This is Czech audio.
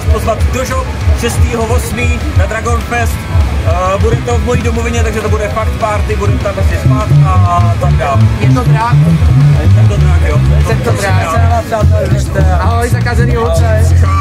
vás pozvat do shop 6.8. na Dragon Fest. Uh, bude to v mojí domovině, takže to bude fakt party, budeme tam prostě spát a, a tak dále. Je to drák. Jsem to drák, jo. Jsem to drák. drák. Ahoj, zakazený oce. Čau.